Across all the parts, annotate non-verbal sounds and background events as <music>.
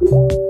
you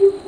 you. <laughs>